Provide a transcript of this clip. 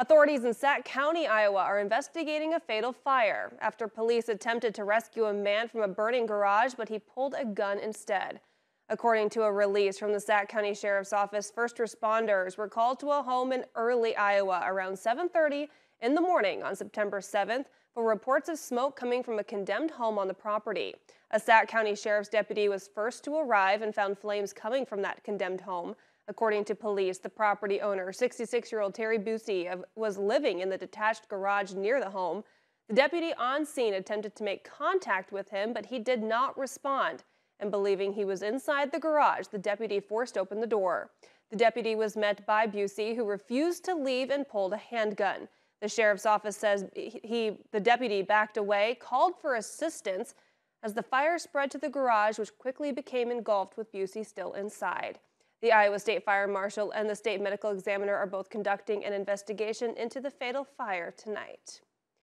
Authorities in Sac County, Iowa are investigating a fatal fire after police attempted to rescue a man from a burning garage, but he pulled a gun instead. According to a release from the Sac County Sheriff's Office, first responders were called to a home in Early Iowa around 7:30 in the morning on September 7th for reports of smoke coming from a condemned home on the property. A Sac County Sheriff's deputy was first to arrive and found flames coming from that condemned home. According to police, the property owner, 66 year old Terry Busey, was living in the detached garage near the home. The deputy on scene attempted to make contact with him, but he did not respond. And believing he was inside the garage, the deputy forced open the door. The deputy was met by Busey, who refused to leave and pulled a handgun. The sheriff's office says he, the deputy backed away, called for assistance as the fire spread to the garage, which quickly became engulfed with Busey still inside. The Iowa State Fire Marshal and the state medical examiner are both conducting an investigation into the fatal fire tonight.